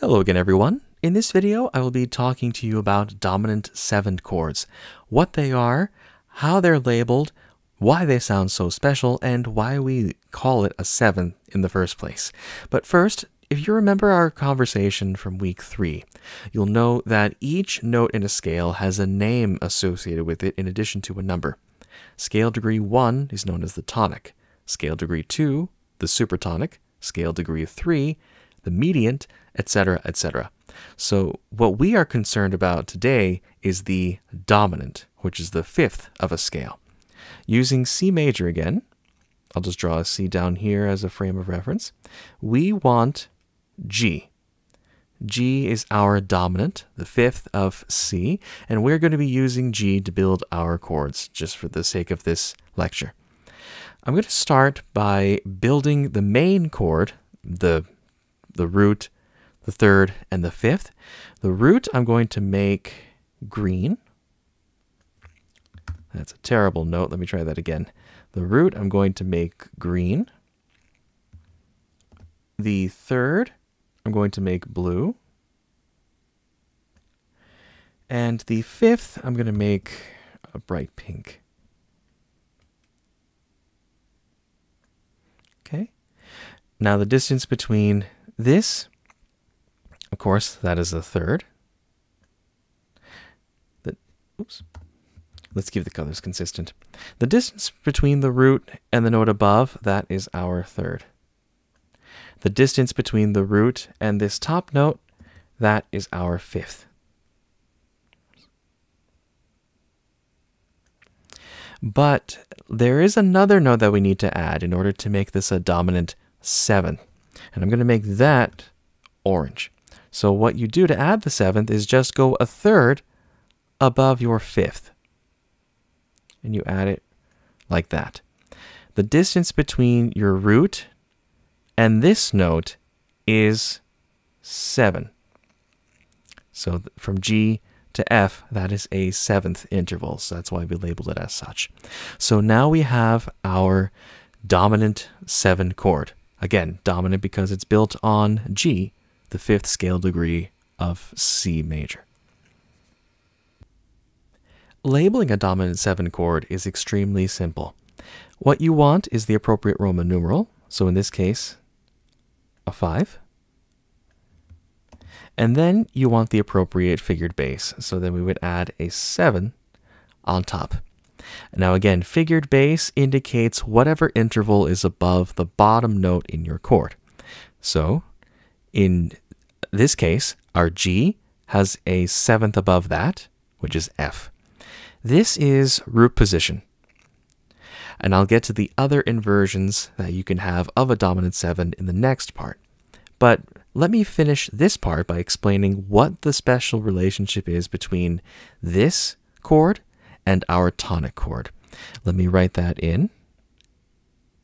Hello again everyone. In this video I will be talking to you about dominant seventh chords, what they are, how they're labeled, why they sound so special, and why we call it a seventh in the first place. But first, if you remember our conversation from week 3, you'll know that each note in a scale has a name associated with it in addition to a number. Scale degree 1 is known as the tonic, scale degree 2, the supertonic, scale degree 3, the mediant, etc., etc. So, what we are concerned about today is the dominant, which is the fifth of a scale. Using C major again, I'll just draw a C down here as a frame of reference. We want G. G is our dominant, the fifth of C, and we're going to be using G to build our chords just for the sake of this lecture. I'm going to start by building the main chord, the, the root, the third, and the fifth. The root I'm going to make green. That's a terrible note. Let me try that again. The root I'm going to make green. The third I'm going to make blue. And the fifth I'm going to make a bright pink. Okay. Now the distance between this of course, that is the third. The, oops. Let's keep the colors consistent. The distance between the root and the note above, that is our third. The distance between the root and this top note, that is our fifth. But there is another note that we need to add in order to make this a dominant seventh. And I'm going to make that orange. So what you do to add the seventh is just go a third above your fifth. And you add it like that. The distance between your root and this note is 7. So from G to F, that is a seventh interval. So that's why we labeled it as such. So now we have our dominant 7 chord. Again, dominant because it's built on G, the fifth scale degree of C major. Labeling a dominant 7 chord is extremely simple. What you want is the appropriate Roman numeral, so in this case, a 5. And then you want the appropriate figured bass, so then we would add a 7 on top. Now again, figured bass indicates whatever interval is above the bottom note in your chord. So in this case, our G has a seventh above that, which is F. This is root position. And I'll get to the other inversions that you can have of a dominant 7 in the next part. But let me finish this part by explaining what the special relationship is between this chord and our tonic chord. Let me write that in,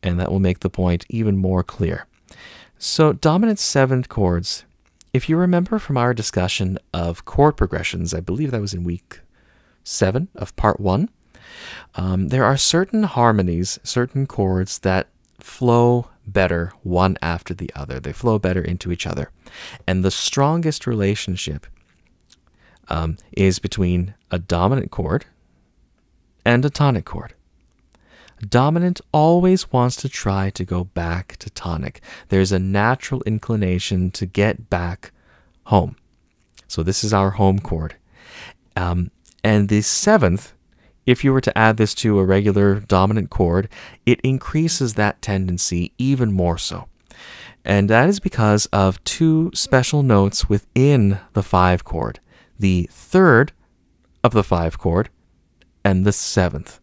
and that will make the point even more clear. So dominant seventh chords, if you remember from our discussion of chord progressions, I believe that was in week seven of part one, um, there are certain harmonies, certain chords that flow better one after the other. They flow better into each other. And the strongest relationship um, is between a dominant chord and a tonic chord. Dominant always wants to try to go back to tonic. There's a natural inclination to get back home. So this is our home chord. Um, and the seventh, if you were to add this to a regular dominant chord, it increases that tendency even more so. And that is because of two special notes within the five chord the third of the five chord and the seventh.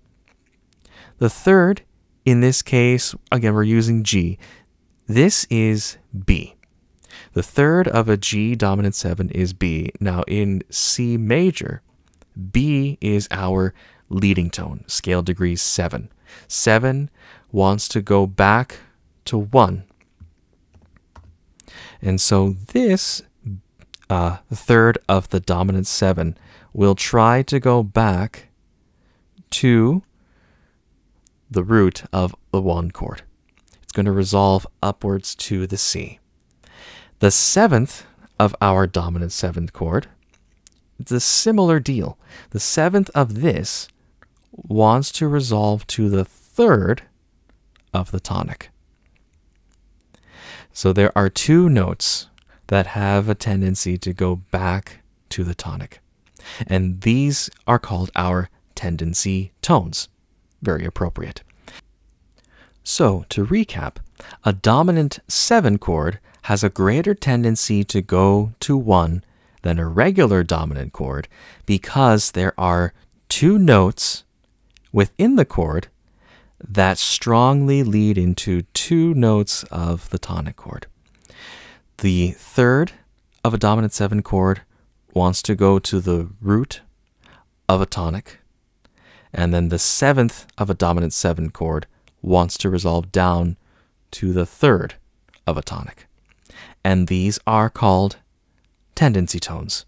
The third, in this case, again, we're using G. This is B. The third of a G dominant 7 is B. Now in C major, B is our leading tone, scale degree 7. 7 wants to go back to 1. And so this uh, third of the dominant 7 will try to go back to the root of the 1 chord. It's going to resolve upwards to the C. The seventh of our dominant seventh chord, it's a similar deal. The seventh of this wants to resolve to the third of the tonic. So there are two notes that have a tendency to go back to the tonic. And these are called our tendency tones. Very appropriate. So, to recap, a dominant 7 chord has a greater tendency to go to 1 than a regular dominant chord because there are two notes within the chord that strongly lead into two notes of the tonic chord. The third of a dominant 7 chord wants to go to the root of a tonic, and then the seventh of a dominant 7 chord wants to resolve down to the third of a tonic. And these are called tendency tones.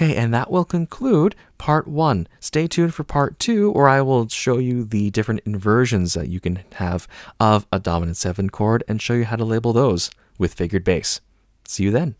Okay, and that will conclude part one. Stay tuned for part two, where I will show you the different inversions that you can have of a dominant seven chord and show you how to label those with figured bass. See you then.